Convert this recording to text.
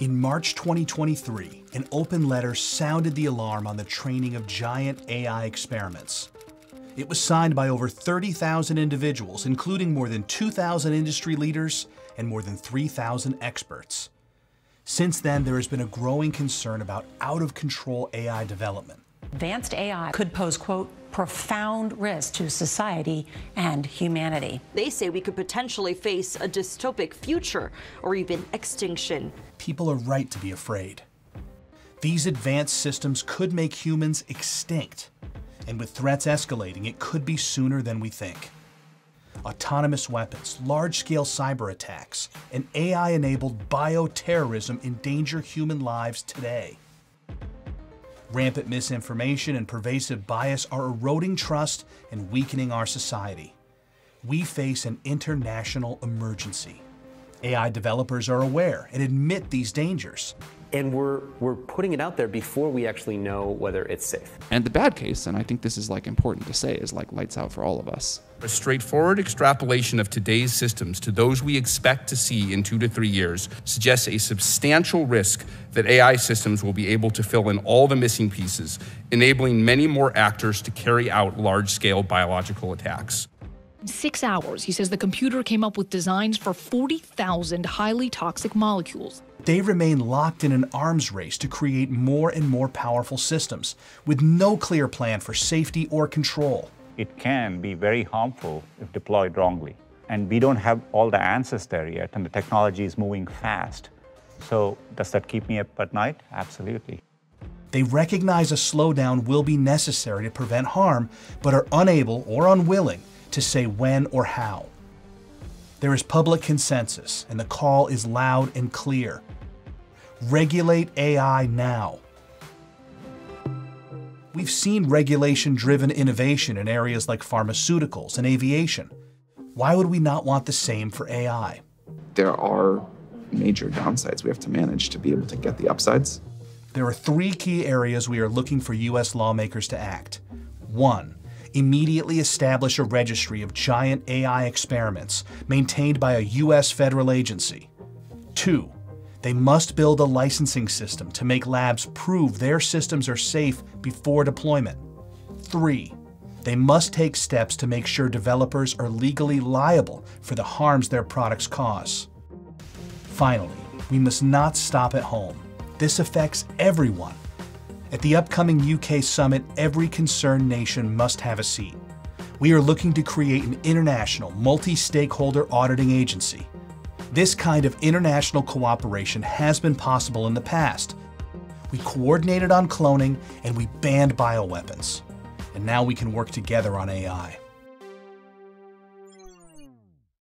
In March 2023, an open letter sounded the alarm on the training of giant AI experiments. It was signed by over 30,000 individuals, including more than 2,000 industry leaders and more than 3,000 experts. Since then, there has been a growing concern about out of control AI development. Advanced AI could pose, quote, profound risk to society and humanity. They say we could potentially face a dystopic future or even extinction. People are right to be afraid. These advanced systems could make humans extinct, and with threats escalating, it could be sooner than we think. Autonomous weapons, large-scale cyber attacks, and AI-enabled bioterrorism endanger human lives today. Rampant misinformation and pervasive bias are eroding trust and weakening our society. We face an international emergency. AI developers are aware and admit these dangers. And we're, we're putting it out there before we actually know whether it's safe. And the bad case, and I think this is like important to say, is like lights out for all of us. A straightforward extrapolation of today's systems to those we expect to see in two to three years suggests a substantial risk that AI systems will be able to fill in all the missing pieces, enabling many more actors to carry out large scale biological attacks. In six hours, he says the computer came up with designs for 40,000 highly toxic molecules. They remain locked in an arms race to create more and more powerful systems, with no clear plan for safety or control. It can be very harmful if deployed wrongly. And we don't have all the answers there yet, and the technology is moving fast. So, does that keep me up at night? Absolutely. They recognize a slowdown will be necessary to prevent harm, but are unable or unwilling to say when or how. There is public consensus, and the call is loud and clear. Regulate AI now. We've seen regulation driven innovation in areas like pharmaceuticals and aviation. Why would we not want the same for AI? There are major downsides we have to manage to be able to get the upsides. There are three key areas we are looking for U.S. lawmakers to act. One, immediately establish a registry of giant AI experiments maintained by a U.S. federal agency. Two, they must build a licensing system to make labs prove their systems are safe before deployment. Three, they must take steps to make sure developers are legally liable for the harms their products cause. Finally, we must not stop at home. This affects everyone, at the upcoming UK summit, every concerned nation must have a seat. We are looking to create an international, multi-stakeholder auditing agency. This kind of international cooperation has been possible in the past. We coordinated on cloning and we banned bioweapons. And now we can work together on AI.